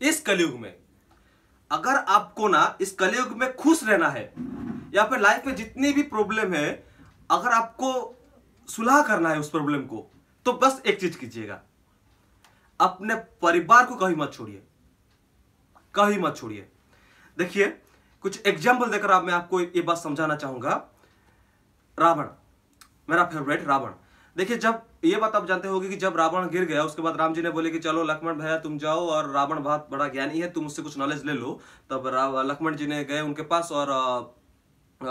इस कलयुग में। अगर आपको ना इस कलयुग में खुश रहना है, या फिर लाइफ में जितनी भी प्रॉब्लम है, अगर आपको सुलह करना है उस प्रॉब्लम को तो बस एक चीज़ कीजिएगा। अपने परिवार को कहीं मत छोड़िए। कहीं मत छोड़िए। देखिए, कुछ एग्ज़ाम्पल देकर आप, मैं आपको ये बात समझाना चाहूँगा। रावण, मेरा फेवरेट रावण। देखिए जब ये बात आप जानते होगी कि जब रावण गिर गया उसके बाद राम जी ने बोले कि चलो लक्ष्मण भैया तुम जाओ और रावण बहुत बड़ा ज्ञानी है तुम उससे कुछ नॉलेज ले लो। तब लक्ष्मण जी ने गए उनके पास और आ,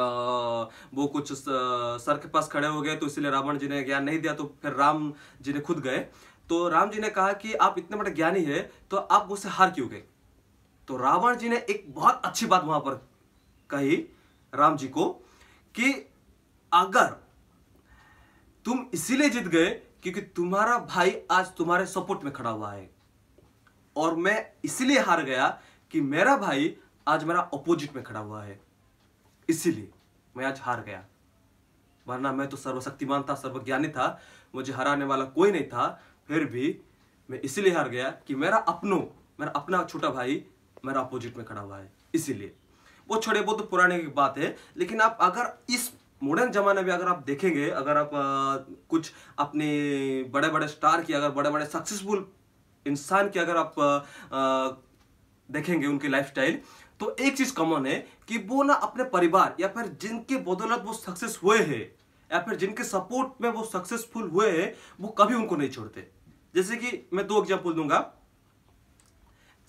वो कुछ सर के पास खड़े हो गए तो इसलिए रावण जी ने ज्ञान नहीं दिया तो फिर राम जी ने खुद गए। तो राम जी ने कहा कि आप इतने बड़े ज्ञानी है तो आप मुझसे हार क्यों गए? तो रावण जी ने एक बहुत अच्छी बात वहाँ पर कही राम जी को कि अगर तुम इसीलिए जीत गए क्योंकि तुम्हारा भाई आज तुम्हारे सपोर्ट में खड़ा हुआ है। और मैं इसलिए हार गया कि मेरा भाई आज मेरा अपोजिट में खड़ा हुआ है। इसीलिए मैं आज हार गया। वरना मैं तो सर्वशक्तिमान था सर्वज्ञानी था, मुझे हराने वाला कोई नहीं था। फिर भी मैं इसीलिए हार गया कि मेरा अपनों, मेरा अपना छोटा भाई मेरा अपोजिट में खड़ा हुआ है। इसीलिए। वो छोड़े, वो तो पुराने की बात है, लेकिन आप अगर इस मॉडर्न जमाने में अगर आप देखेंगे अगर आप आ, कुछ अपने बड़े बड़े स्टार की अगर बड़े बड़े सक्सेसफुल इंसान की अगर आप आ, देखेंगे उनकी लाइफस्टाइल तो एक चीज़ कॉमन है कि वो ना अपने परिवार या फिर जिनके बदौलत वो सक्सेस हुए हैं या फिर जिनके सपोर्ट में वो सक्सेसफुल हुए हैं वो कभी उनको नहीं छोड़ते। जैसे कि मैं दो एग्ज़ाम्पल दूँगा।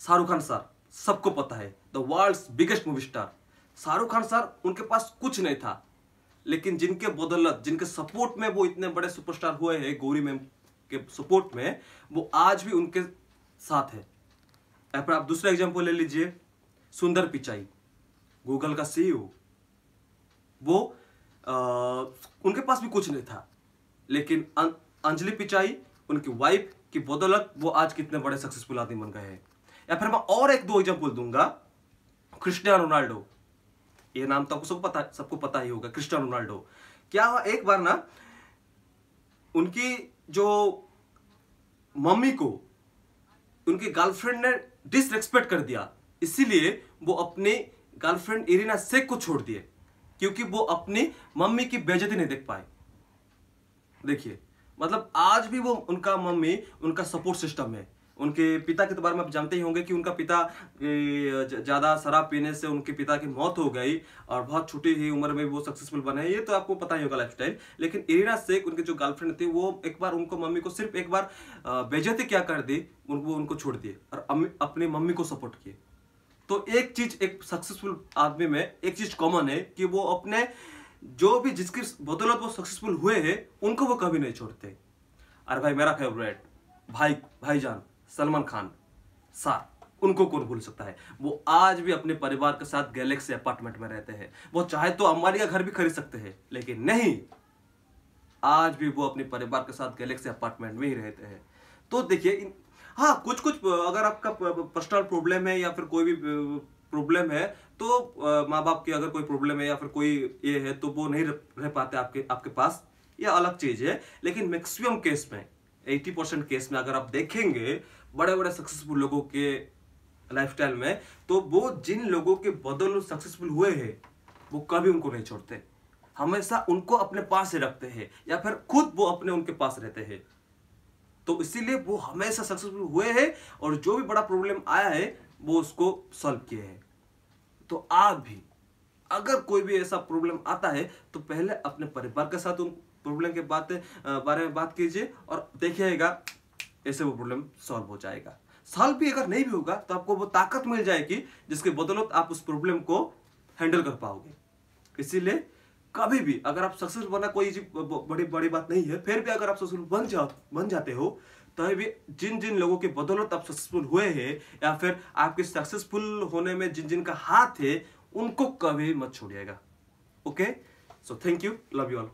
शाहरुख खान सर सबको पता है the world biggest movie star Shahrukh Khan sir उनके पास कुछ नहीं था। लेकिन जिनके बदौलत जिनके सपोर्ट में वो इतने बड़े सुपरस्टार हुए हैं गौरी मैम के सपोर्ट में वो आज भी उनके साथ है। फिर आप दूसरा एग्ज़ाम्पल ले लीजिए सुंदर पिचाई। गूगल का सीईओ वो आ, उनके पास भी कुछ नहीं था। लेकिन अं, अंजलि पिचाई उनकी वाइफ की बदौलत वो आज कितने बड़े सक्सेसफुल आदमी बन गए हैं। या फिर मैं और एक दो एग्ज़ाम्पल दूँगा। क्रिस्टियानो रोनाल्डो ये नाम तो आपको सबको पता सबको पता ही होगा, क्रिस्टियानो रोनाल्डो। क्या हुआ एक बार ना, उनकी जो मम्मी को, उनकी गर्लफ्रेंड ने डिसरेस्पेक्ट कर दिया, इसीलिए वो अपनी गर्लफ्रेंड इरीना शेख को छोड़ दिए, क्योंकि वो अपनी मम्मी की बेजती नहीं देख पाए। देखिए मतलब आज भी वो, उनका मम्मी, उनका सपोर्ट सिस्टम है। उनके पिता के तो बारे में आप जानते ही होंगे कि उनका पिता ज़्यादा शराब पीने से उनके पिता की मौत हो गई और बहुत छोटी ही उम्र में वो सक्सेसफुल बने। ये तो आपको पता ही होगा लाइफस्टाइल लेकिन इरीना शेख, उनकी जो गर्लफ्रेंड थी, वो एक बार उनको मम्मी को सिर्फ़ एक बार बेजती क्या कर दी उनको उनको छोड़ दिए और अपनी मम्मी को सपोर्ट किए। तो एक चीज़, एक सक्सेसफुल आदमी में एक चीज़ कॉमन है कि वो अपने जो भी जिसकी बदौलत वो सक्सेसफुल हुए हैं, उनको वो कभी नहीं छोड़ते। अरे भाई, मेरा फेवरेट भाई, भाईजान। सलमान खान, सार, उनको कौन भूल सकता है? वो आज भी अपने परिवार के साथ गैलेक्सी अपार्टमेंट में रहते हैं। वो चाहे तो अंबानी का घर भी खरीद सकते हैं, लेकिन नहीं। आज भी वो अपने परिवार के साथ गैलेक्सी अपार्टमेंट में ही रहते हैं। तो देखिए हाँ कुछ कुछ अगर आपका पर्सनल प्रॉब्लम है या फिर कोई भी प्रॉब्लम है तो माँ बाप की अगर कोई प्रॉब्लम है या फिर कोई ये है तो वो नहीं रह पाते आपके आपके पास। ये अलग चीज़ है, लेकिन मैक्सिमम केस में 80 परसेंट केस में अगर आप देखेंगे बड़े बड़े सक्सेसफुल लोगों के लाइफस्टाइल में तो वो जिन लोगों के बदल सक्सेसफुल हुए हैं, वो कभी उनको नहीं छोड़ते। हमेशा उनको अपने पास ही रखते हैं, या फिर खुद वो अपने उनके पास रहते हैं। तो इसीलिए वो हमेशा सक्सेसफुल हुए हैं, और जो भी बड़ा प्रॉब्लम आया है, वो उसको सॉल्व किए हैं। तो आप भी, अगर कोई भी ऐसा प्रॉब्लम आता है तो पहले अपने परिवार के साथ उन प्रॉब्लम के बात बारे में बात कीजिए और देखिएगा, ऐसे वो प्रॉब्लम सॉल्व हो जाएगा। सॉल्व भी अगर नहीं भी होगा तो आपको वो ताकत मिल जाएगी, जिसके बदौलत आप उस प्रॉब्लम को हैंडल कर पाओगे। इसीलिए कभी भी अगर आप सक्सेसफुल बनना कोई बड़ी बड़ी बात नहीं है, फिर भी अगर आप सक्सेसफुल बन जा बन जाते हो तो भी जिन जिन लोगों के बदौलत आप सक्सेसफुल हुए हैं, या फिर आपके सक्सेसफुल होने में जिन जिन का हाथ है, उनको कभी मत छोड़िएगा। Okay so thank you love you all